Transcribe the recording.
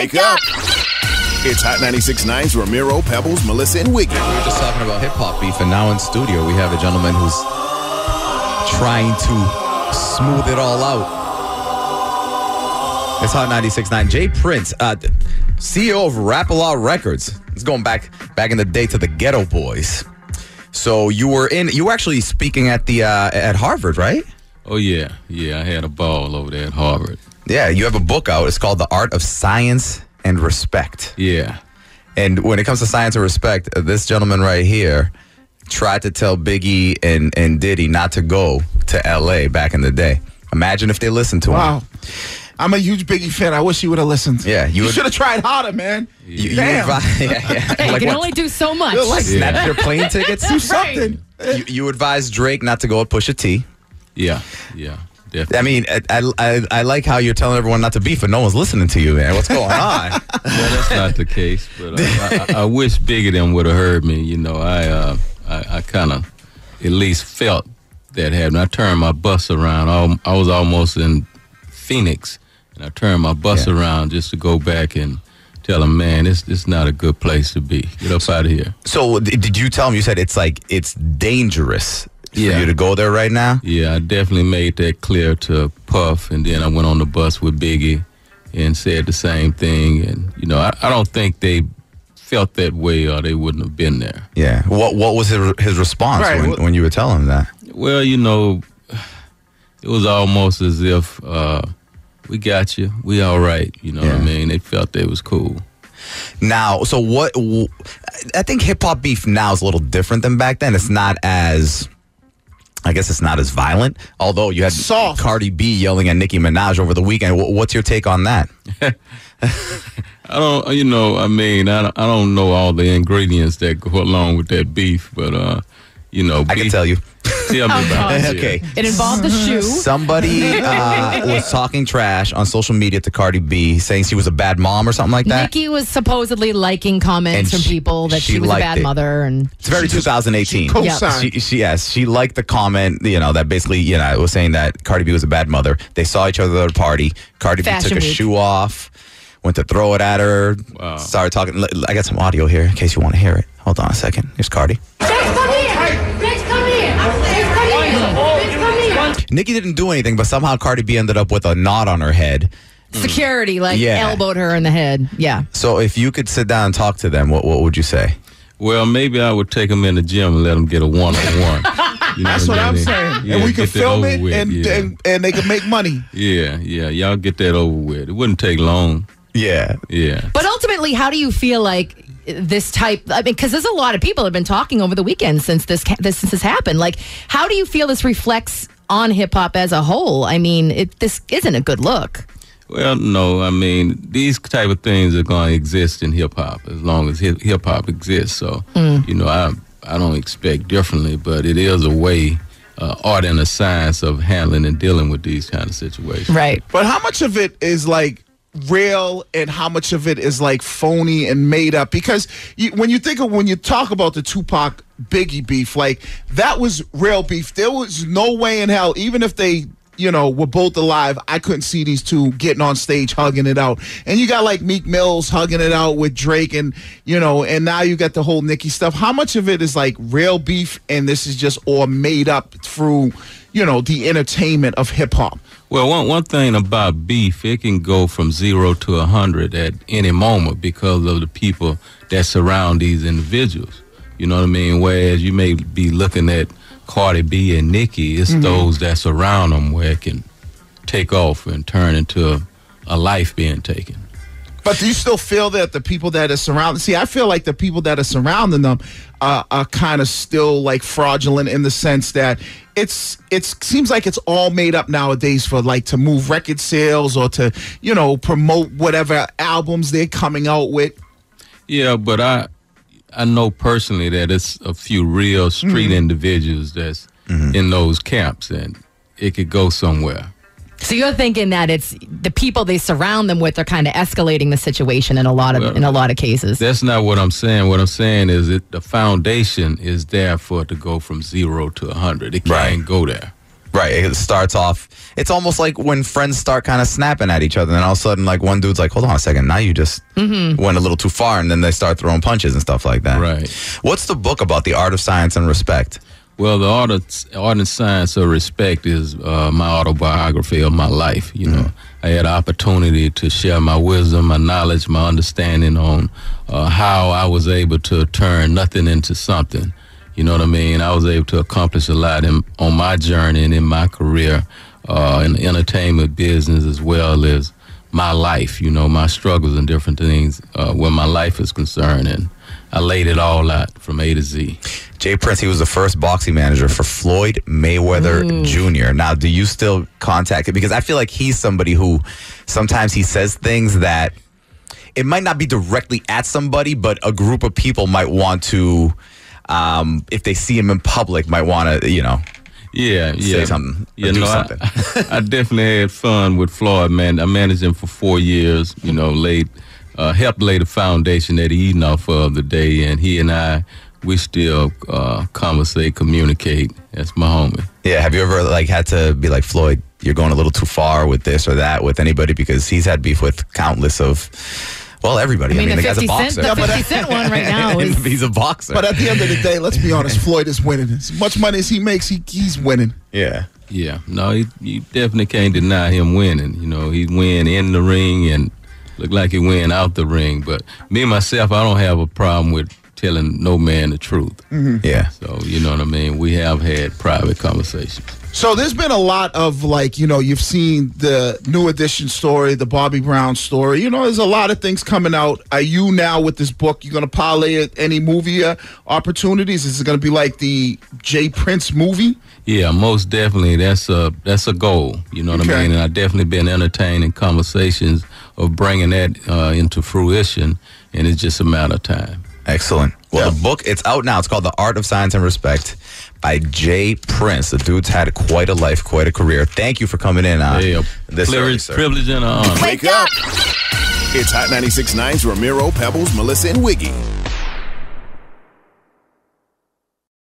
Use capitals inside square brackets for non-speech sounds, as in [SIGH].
Wake, up. It's Hot 96.9's Ramiro, Pebbles, Melissa, and Wiggy. We were just talking about hip hop beef, and now in studio we have a gentleman who's trying to smooth it all out. It's Hot 96.9. J Prince, uh, CEO of Rap-A-Lot Records. It's going back back in the day to the Geto Boys. So you were in. You were actually speaking at the uh, at Harvard, right? Oh yeah, yeah. I had a ball over there at Harvard. Yeah, you have a book out. It's called The Art of Science and Respect. Yeah, And when it comes to science and respect, uh, this gentleman right here tried to tell Biggie and, and Diddy not to go to LA back in the day. Imagine if they listened to him. Wow. I'm a huge Biggie fan. I wish he would have listened. Yeah, you you, should have tried harder, man. You, you Damn. advise, [LAUGHS] yeah, yeah. [LAUGHS] Hey, you can what? only do so much. You're like, snatch [LAUGHS] your plane tickets. do something. you, you advise Drake not to go with Pusha T. yeah, yeah. I mean, I, I, I like how you're telling everyone not to beef, but no one's listening to you, man. What's going on? [LAUGHS] well, that's not the case, but I, I, I wish bigger than would have heard me. You know, I uh, I, I kind of at least felt that happened. I turned my bus around. I, I was almost in Phoenix, and I turned my bus Yeah. around just to go back and tell him, man, this this not a good place to be. Get up out of here. so, did you tell him? You said it's like it's dangerous for Yeah. you to go there right now. Yeah, I definitely made that clear to Puff, and then I went on the bus with Biggie and said the same thing. And you know, I, I don't think they felt that way, or they wouldn't have been there. Yeah. What What was his, his response Right, when, what- when you were telling him that? Well, you know, it was almost as if uh, we got you, we all right. You know what I mean? They felt they was cool. Now, so what? I think hip hop beef now is a little different than back then. It's not as, I guess it's not as violent. Although you had Soft. Cardi B yelling at Nicki Minaj over the weekend. Wh- What's your take on that? [LAUGHS] I don't, you know, I mean, I don't, I don't know all the ingredients that go along with that beef, but uh, you know, I can tell you. Tell me Oh, about it. Okay. It involved the shoe. Somebody uh, was talking trash on social media to Cardi B, saying she was a bad mom or something like that. Nicki was supposedly liking comments And from she- people that she she, was a liked bad it. mother, and It's very 2018. co- Yeah. Co-signed. She, she, yes, she liked the comment, you know, that basically, you know, it was saying that Cardi B was a bad mother. They saw each other at a party. Cardi B took a week. shoe off, went to throw it at her, Wow. started talking. I got some audio here in case you want to hear it. Hold on a second. Here's Cardi. Bitch, come here! Nicki didn't do anything, but somehow Cardi B ended up with a knot on her head. security like Yeah. elbowed her in the head. Yeah. So if you could sit down and talk to them, what, what would you say? Well, maybe I would take them in the gym and let them get a one on one. That's what I'm saying. and we can film it, and, yeah. and and they can make money. yeah, yeah, y'all get that over with. It wouldn't take long. Yeah. Yeah. But ultimately, how do you feel like this type? I mean, because there's a lot of people have been talking over the weekend since this, ca- this since this happened. Like, how do you feel this reflects on hip hop as a whole? I mean, it, this isn't a good look. Well, no, I mean these type of things are going to exist in hip hop as long as hip hop exists. So, you know, I I don't expect differently, but it is a way, uh, art and a science of handling and dealing with these kind of situations. Right. But how much of it is like real and how much of it is like phony and made up? Because you, when you think of when you talk about the Tupac Biggie beef, like that was real beef. There was no way in hell, even if they you know, were both alive, I couldn't see these two getting on stage hugging it out. And you got like Meek Mills hugging it out with Drake and, you know, and now you got the whole Nicki stuff. How much of it is like real beef and this is just all made up through, you know, the entertainment of hip hop? Well, one one thing about beef, it can go from zero to a hundred at any moment because of the people that surround these individuals. You know what I mean? Whereas you may be looking at Cardi B and Nicki, it's mm-hmm. those that surround them where it can take off and turn into a, a life being taken. But do you still feel that the people that are surrounding? See, I feel like the people that are surrounding them uh, are kind of still like fraudulent in the sense that it's it seems like it's all made up nowadays for like to move record sales or to you know promote whatever albums they're coming out with. Yeah, but I I know personally that it's a few real street individuals that's in those camps, and it could go somewhere. So you're thinking that it's the people they surround them with are kind of escalating the situation in a lot of Well, in a lot of cases. That's not what I'm saying. What I'm saying is that the foundation is there for it to go from zero to a hundred. It can't Right. go there. Right. It starts off. It's almost like when friends start kind of snapping at each other, and all of a sudden, like one dude's like, "Hold on a second, now you just Mm-hmm. went a little too far," and then they start throwing punches and stuff like that. Right. What's the book about? The art of science and respect. Well, the art and science of respect is uh, my autobiography of my life. You know, I had an opportunity to share my wisdom, my knowledge, my understanding on uh, how I was able to turn nothing into something. You know what I mean? I was able to accomplish a lot in, on my journey and in my career uh, in the entertainment business as well as my life. You know, my struggles and different things uh, where my life is concerned, and I laid it all out from A to Z. J Prince, he was the first boxing manager for Floyd Mayweather Jr. Now, do you still contact him? Because I feel like he's somebody who sometimes he says things that it might not be directly at somebody, but a group of people might want to, um, if they see him in public, might want to, you know, Yeah, Say yeah. something or You do know, something. I, [LAUGHS] I definitely had fun with Floyd, man. I managed him for four years. You know, laid uh, helped lay the foundation that he eating off of the day, and he and I, we still uh, conversate, communicate. That's my homie. yeah. Have you ever like had to be like Floyd? You're going a little too far with this or that with anybody because he's had beef with countless of, well, everybody. I mean, the the guy's a boxer. cent, the 50 cent one right now [LAUGHS] is. he's a boxer. But at the end of the day, let's be honest, [LAUGHS] Floyd is winning. As much money as he makes, he, he's winning. yeah. Yeah, no, he, you definitely can't deny him winning. You know, he win in the ring and look like he went out the ring. But me myself, I don't have a problem with telling no man the truth. Mm-hmm. Yeah. So you know what I mean. We have had private conversations. So there's been a lot of like, you know, you've seen the new edition story, the Bobby Brown story. You know, there's a lot of things coming out. Are you now with this book? you're going to parlay it any movie uh, opportunities? Is it going to be like the J Prince movie? Yeah, most definitely. That's a that's a goal. You know what Okay. I mean. And I've definitely been entertaining conversations of bringing that uh, into fruition, and it's just a matter of time. Excellent. Well, Yeah. the book, it's out now. It's called The Art of Science and Respect by J Prince. The dude's had quite a life, quite a career. Thank you for coming in. Uh, Hey, a this early, privilege, sir. privilege and honor. Wake up! It's Hot 96.9's Ramiro, Pebbles, Melissa, and Wiggy.